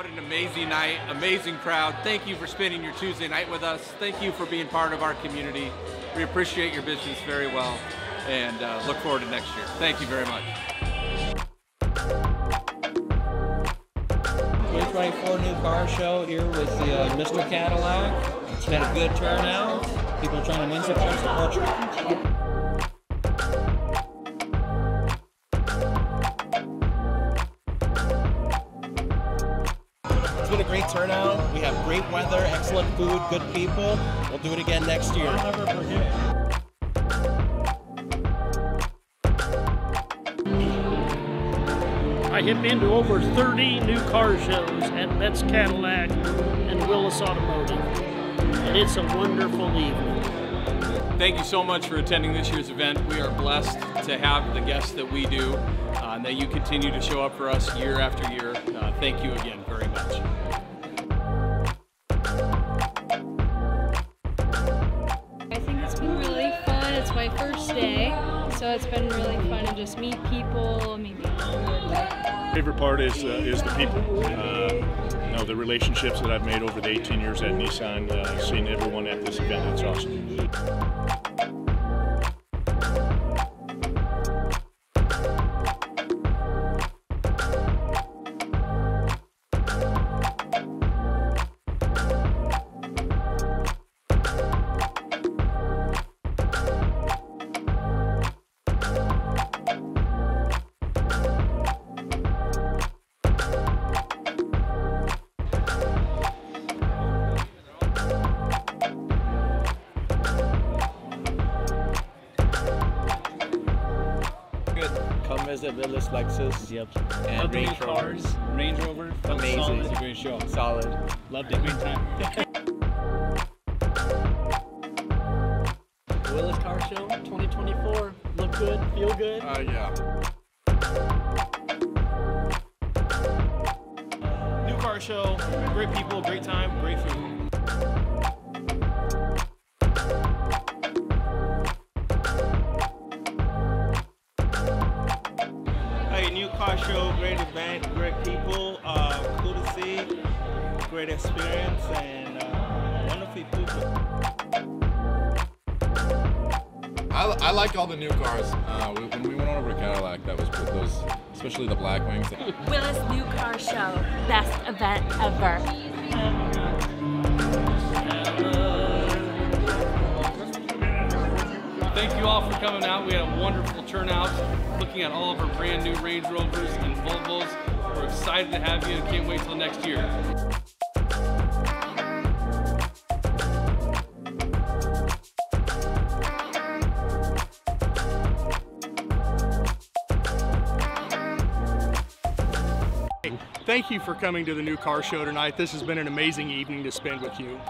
What an amazing night, amazing crowd. Thank you for spending your Tuesday night with us. Thank you for being part of our community. We appreciate your business very well and uh, look forward to next year. Thank you very much. 2024 new car show here with the uh, Mr. Cadillac. It's been a good turnout. People trying to win some to great turnout. We have great weather, excellent food, good people. We'll do it again next year. I have been to over 30 new car shows at Metz Cadillac and Willis Automotive, and it's a wonderful evening. Thank you so much for attending this year's event. We are blessed to have the guests that we do uh, and that you continue to show up for us year after year. Uh, thank you again very much. So it's been really fun to just meet people, maybe. favorite part is uh, is the people. Uh, you know, the relationships that I've made over the 18 years at Nissan, uh, seeing everyone at this event, it's awesome. Come visit Willis Lexus. Yep. And Love the Range Rover. cars. Range Rover. Amazing. solid. It's a great show. Solid. Loved it. Great time. Willis Car Show 2024. Look good, feel good. Uh, yeah. New car show, great people, great time, great food. Show, great event, great people, uh, cool to see, great experience, and uh, wonderful people. I, I like all the new cars. Uh, we, when we went over to Cadillac, that was those, especially the Blackwings. Willis New Car Show, best event ever. Thank you all for coming out. We had a wonderful turnout looking at all of our brand new Range Rovers and Volvos. We're excited to have you and can't wait till next year. Thank you for coming to the new car show tonight. This has been an amazing evening to spend with you.